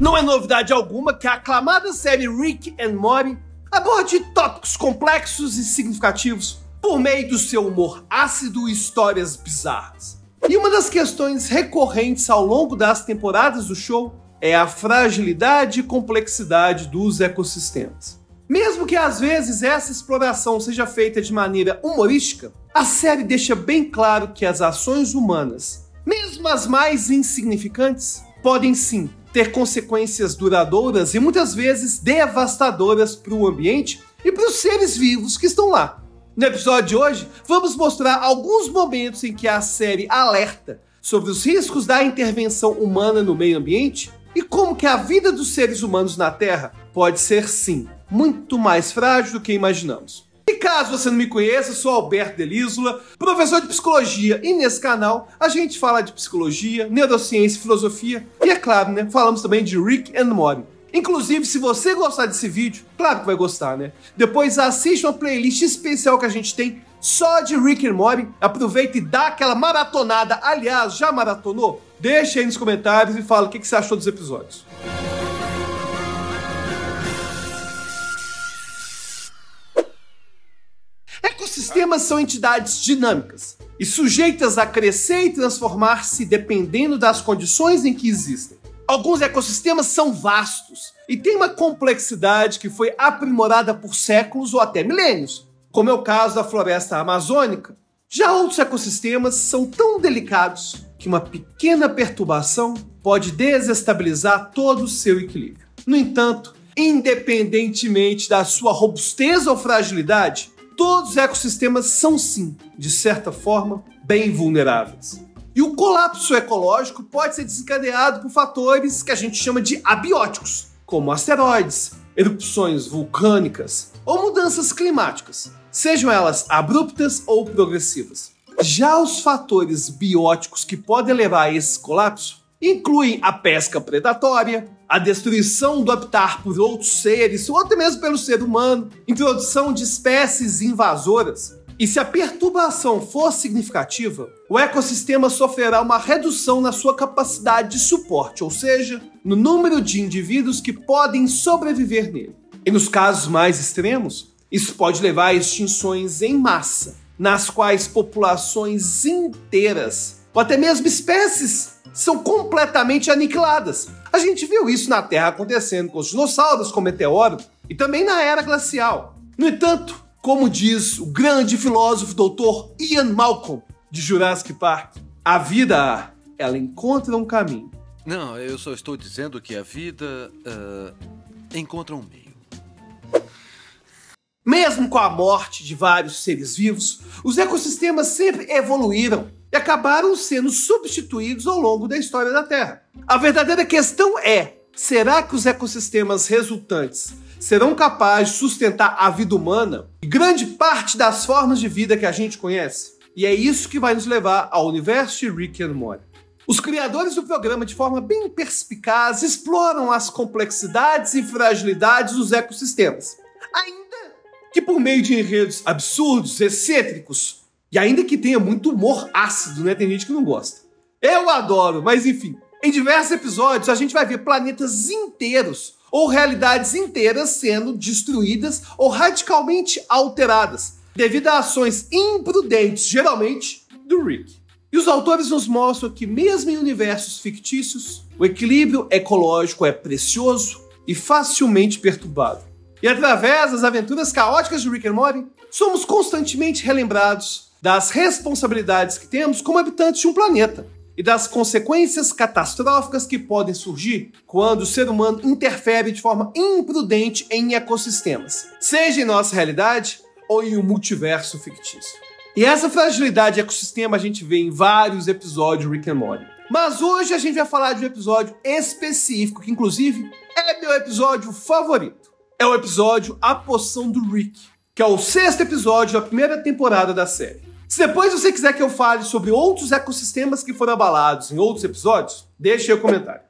Não é novidade alguma que a aclamada série Rick and Morty aborde tópicos complexos e significativos por meio do seu humor ácido e histórias bizarras. E uma das questões recorrentes ao longo das temporadas do show é a fragilidade e complexidade dos ecossistemas. Mesmo que às vezes essa exploração seja feita de maneira humorística, a série deixa bem claro que as ações humanas, mesmo as mais insignificantes, podem sim ter consequências duradouras e muitas vezes devastadoras para o ambiente e para os seres vivos que estão lá. No episódio de hoje, vamos mostrar alguns momentos em que a série alerta sobre os riscos da intervenção humana no meio ambiente e como que a vida dos seres humanos na Terra pode ser sim muito mais frágil do que imaginamos. E caso você não me conheça, sou Alberto Delísula, professor de psicologia, e nesse canal a gente fala de psicologia, neurociência, filosofia e, é claro, né, falamos também de Rick and Morty. Inclusive, se você gostar desse vídeo, claro que vai gostar, né? Depois assiste uma playlist especial que a gente tem só de Rick and Morty. Aproveita e dá aquela maratonada. Aliás, já maratonou? Deixa aí nos comentários e fala o que você achou dos episódios. Ecossistemas são entidades dinâmicas e sujeitas a crescer e transformar-se dependendo das condições em que existem. Alguns ecossistemas são vastos e têm uma complexidade que foi aprimorada por séculos ou até milênios, como é o caso da floresta amazônica. Já outros ecossistemas são tão delicados que uma pequena perturbação pode desestabilizar todo o seu equilíbrio. No entanto, independentemente da sua robustez ou fragilidade, todos os ecossistemas são sim, de certa forma, bem vulneráveis. E o colapso ecológico pode ser desencadeado por fatores que a gente chama de abióticos, como asteroides, erupções vulcânicas ou mudanças climáticas, sejam elas abruptas ou progressivas. Já os fatores bióticos que podem levar a esse colapso incluem a pesca predatória, a destruição do habitat por outros seres, ou até mesmo pelo ser humano, introdução de espécies invasoras. E se a perturbação for significativa, o ecossistema sofrerá uma redução na sua capacidade de suporte, ou seja, no número de indivíduos que podem sobreviver nele. E nos casos mais extremos, isso pode levar a extinções em massa, nas quais populações inteiras, ou até mesmo espécies, são completamente aniquiladas. A gente viu isso na Terra acontecendo com os dinossauros, com o meteoro e também na era glacial. No entanto, como diz o grande filósofo doutor Ian Malcolm de Jurassic Park, a vida ela encontra um caminho. Não, eu só estou dizendo que a vida uh, encontra um meio. Mesmo com a morte de vários seres vivos, os ecossistemas sempre evoluíram e acabaram sendo substituídos ao longo da história da Terra. A verdadeira questão é: será que os ecossistemas resultantes serão capazes de sustentar a vida humana e grande parte das formas de vida que a gente conhece? E é isso que vai nos levar ao universo de Rick and Morty. Os criadores do programa, de forma bem perspicaz, exploram as complexidades e fragilidades dos ecossistemas. Ainda que por meio de enredos absurdos, excêntricos, e ainda que tenha muito humor ácido, né? Tem gente que não gosta. Eu adoro, mas enfim. Em diversos episódios, a gente vai ver planetas inteiros ou realidades inteiras sendo destruídas ou radicalmente alteradas devido a ações imprudentes, geralmente do Rick. E os autores nos mostram que, mesmo em universos fictícios, o equilíbrio ecológico é precioso e facilmente perturbado. E através das aventuras caóticas de Rick and Morty, somos constantemente relembrados das responsabilidades que temos como habitantes de um planeta e das consequências catastróficas que podem surgir quando o ser humano interfere de forma imprudente em ecossistemas, seja em nossa realidade ou em um multiverso fictício. E essa fragilidade de ecossistema a gente vê em vários episódios Rick and Morty. Mas hoje a gente vai falar de um episódio específico, que inclusive é meu episódio favorito. É o episódio A Poção do Rick, que é o sexto episódio da primeira temporada da série. Se depois você quiser que eu fale sobre outros ecossistemas que foram abalados em outros episódios, deixe aí o comentário.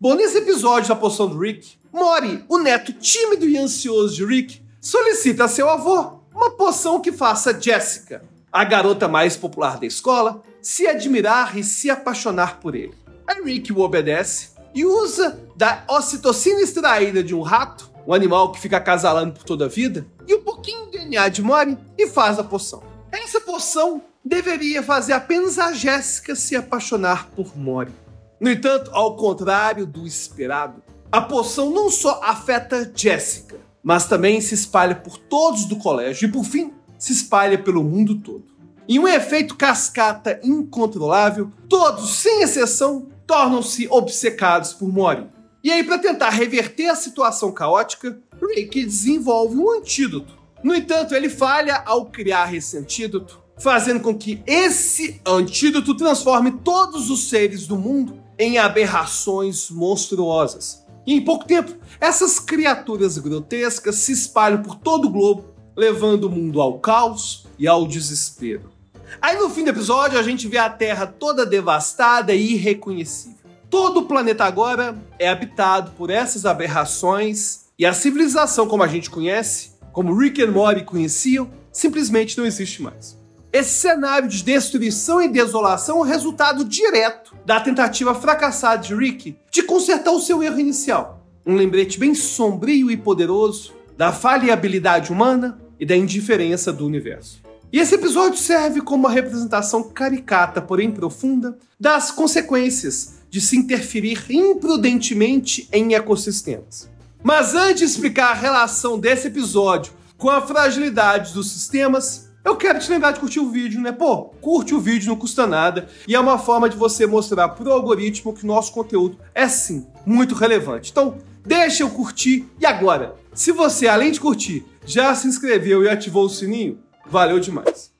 Bom, nesse episódio da poção do Rick, Mori, o neto tímido e ansioso de Rick, solicita a seu avô uma poção que faça Jessica, a garota mais popular da escola, se admirar e se apaixonar por ele. A Rick o obedece e usa da ocitocina extraída de um rato, um animal que fica acasalando por toda a vida, e um pouquinho de DNA de Mori e faz a poção. Essa poção deveria fazer apenas a Jéssica se apaixonar por Mori. No entanto, ao contrário do esperado, a poção não só afeta Jéssica, mas também se espalha por todos do colégio e, por fim, se espalha pelo mundo todo. Em um efeito cascata incontrolável, todos, sem exceção, tornam-se obcecados por Mori. E aí, para tentar reverter a situação caótica, Rick desenvolve um antídoto. No entanto, ele falha ao criar esse antídoto, fazendo com que esse antídoto transforme todos os seres do mundo em aberrações monstruosas. E em pouco tempo, essas criaturas grotescas se espalham por todo o globo, levando o mundo ao caos e ao desespero. Aí no fim do episódio, a gente vê a Terra toda devastada e irreconhecível. Todo o planeta agora é habitado por essas aberrações e a civilização como a gente conhece, como Rick e Morty conheciam, simplesmente não existe mais. Esse cenário de destruição e desolação é o resultado direto da tentativa fracassada de Rick de consertar o seu erro inicial. Um lembrete bem sombrio e poderoso da falhabilidade humana e da indiferença do universo. E esse episódio serve como uma representação caricata, porém profunda, das consequências de se interferir imprudentemente em ecossistemas. Mas antes de explicar a relação desse episódio com a fragilidade dos sistemas, eu quero te lembrar de curtir o vídeo, né? Pô, curte o vídeo, não custa nada. E é uma forma de você mostrar pro algoritmo que nosso conteúdo é sim muito relevante. Então, deixa eu curtir. E agora, se você, além de curtir, já se inscreveu e ativou o sininho, valeu demais.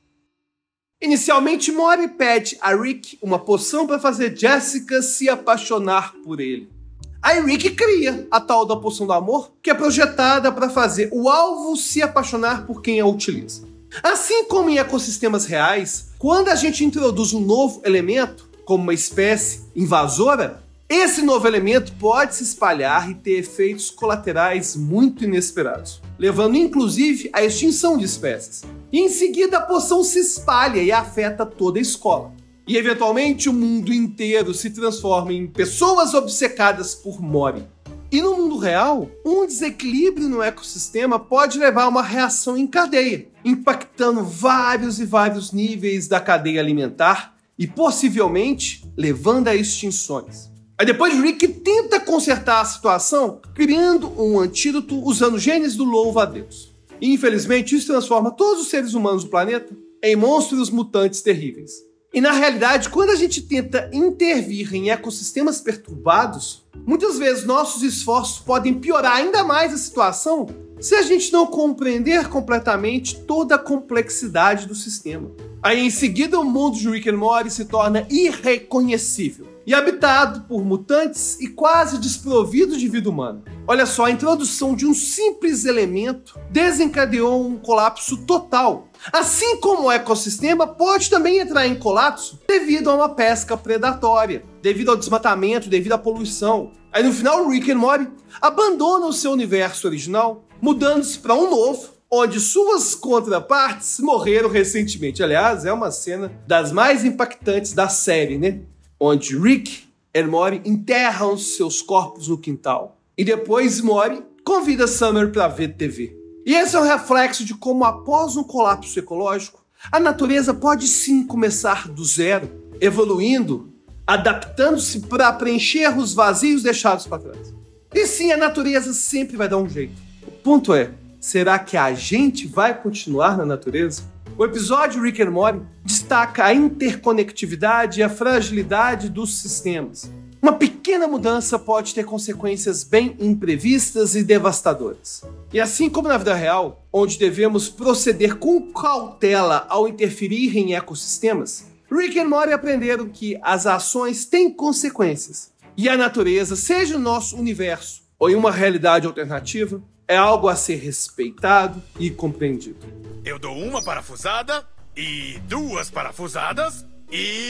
Inicialmente, Mori pede a Rick uma poção para fazer Jessica se apaixonar por ele. Aí Rick cria a tal da poção do amor, que é projetada para fazer o alvo se apaixonar por quem a utiliza. Assim como em ecossistemas reais, quando a gente introduz um novo elemento, como uma espécie invasora, esse novo elemento pode se espalhar e ter efeitos colaterais muito inesperados, levando inclusive à extinção de espécies. E em seguida a poção se espalha e afeta toda a escola. E eventualmente o mundo inteiro se transforma em pessoas obcecadas por Mori. E no mundo real, um desequilíbrio no ecossistema pode levar a uma reação em cadeia, impactando vários e vários níveis da cadeia alimentar e possivelmente levando a extinções. Aí depois Rick tenta consertar a situação criando um antídoto usando genes do louvo a Deus. E, infelizmente, isso transforma todos os seres humanos do planeta em monstros mutantes terríveis. E na realidade, quando a gente tenta intervir em ecossistemas perturbados, muitas vezes nossos esforços podem piorar ainda mais a situação se a gente não compreender completamente toda a complexidade do sistema. Aí em seguida o mundo de Rick and Morty se torna irreconhecível e habitado por mutantes e quase desprovido de vida humana. Olha só, a introdução de um simples elemento desencadeou um colapso total. Assim como o ecossistema pode também entrar em colapso devido a uma pesca predatória, devido ao desmatamento, devido à poluição. Aí no final, Rick and Morty abandona o seu universo original, mudando-se para um novo, onde suas contrapartes morreram recentemente. Aliás, é uma cena das mais impactantes da série, né? Onde Rick e Morty enterram seus corpos no quintal. E depois Morty convida Summer para ver TV. E esse é um reflexo de como, após um colapso ecológico, a natureza pode sim começar do zero, evoluindo, adaptando-se para preencher os vazios deixados para trás. E sim, a natureza sempre vai dar um jeito. O ponto é, será que a gente vai continuar na natureza? O episódio Rick and Morty destaca a interconectividade e a fragilidade dos sistemas. Uma pequena mudança pode ter consequências bem imprevistas e devastadoras. E assim como na vida real, onde devemos proceder com cautela ao interferir em ecossistemas, Rick e Morty aprenderam que as ações têm consequências. E a natureza, seja o nosso universo ou em uma realidade alternativa, é algo a ser respeitado e compreendido. Eu dou uma parafusada e duas parafusadas e.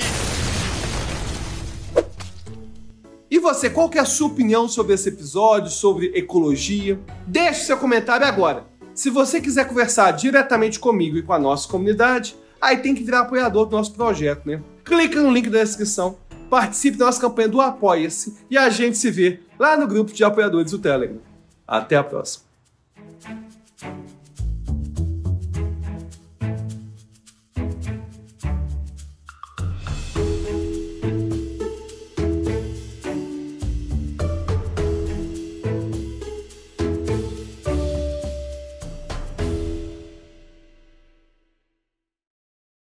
E você, qual que é a sua opinião sobre esse episódio, sobre ecologia? Deixe seu comentário agora. Se você quiser conversar diretamente comigo e com a nossa comunidade, aí tem que virar apoiador do nosso projeto, né? Clica no link da descrição participe da nossa campanha do Apoia-se e a gente se vê lá no grupo de apoiadores do Telegram. Até a próxima.